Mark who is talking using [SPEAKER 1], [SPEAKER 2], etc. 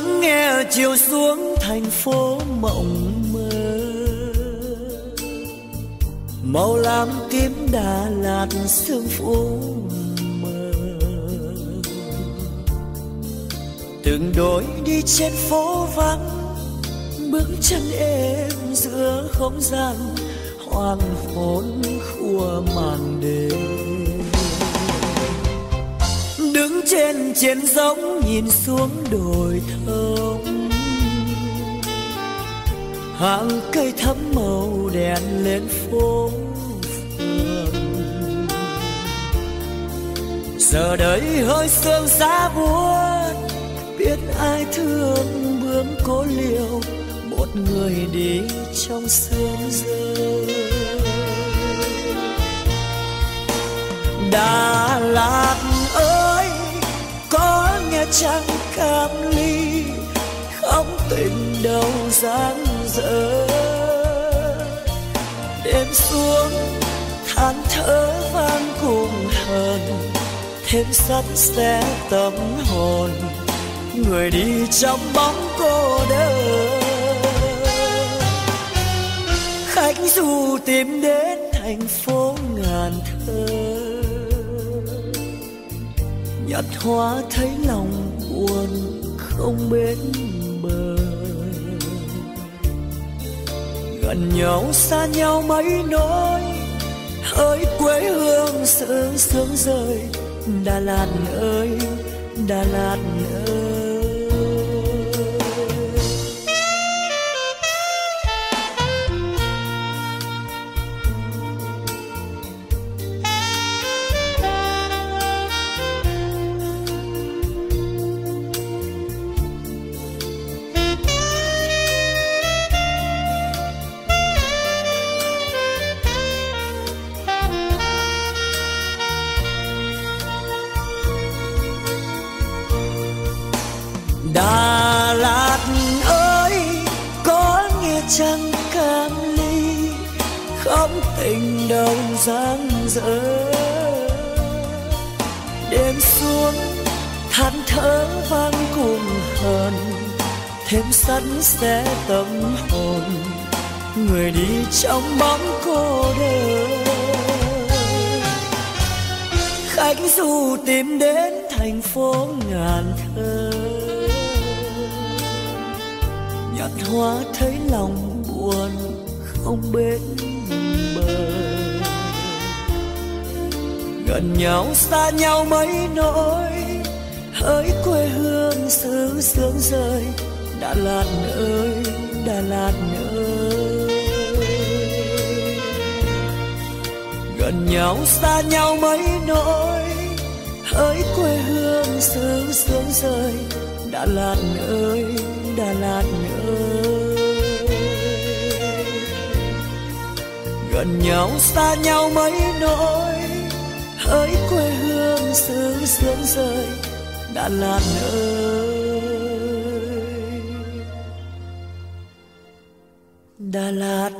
[SPEAKER 1] lắng nghe chiều xuống thành phố mộng mơ. Màu lam tím đà lạt sương phủ mờ. Từng đôi đi trên phố vắng, bước chân êm giữa không gian hoàng hôn khua màn đêm trên chiến giống nhìn xuống đồi thông hàng cây thắm màu đèn lên phố phường. Giờ đây hơi sương giá buốt, biết ai thương bướm cố liều, một người đi trong sương rơi. Trắng cam ly, không tình đâu dáng dở. Đêm xuống, than thở vang cùng hờn, thêm sắt xe tâm hồn, người đi trong bóng cô đơn. Khách du tìm đến thành phố ngàn thơ nhạt hoa thấy lòng buồn không bên bờ. Gần nhau, xa nhau mấy nỗi, hỡi quê hương sự sướng rơi. Đà lạt ơi, đà lạt ơi. Có cam ly không tình đâu dang dở. Đêm xuống, than thở vang cùng hờn, thêm sắt sẽ tâm hồn, người đi trong bóng cô đơn. Khách du tìm đến thành phố ngàn thơ nhặt hoa thấy lòng buồn không bên bờ. Gần nhau, xa nhau mấy nỗi, hỡi quê hương xứ sương rơi. Đà lạt ơi, đà lạt ơi. Gần nhau, xa nhau mấy nỗi, hỡi quê hương xứ sương rơi. Đà lạt ơi. Nhau xa nhau mấy nỗi. Hỡi quê hương xứ sương rơi đà lạt ơi đà lạt